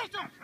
Get him!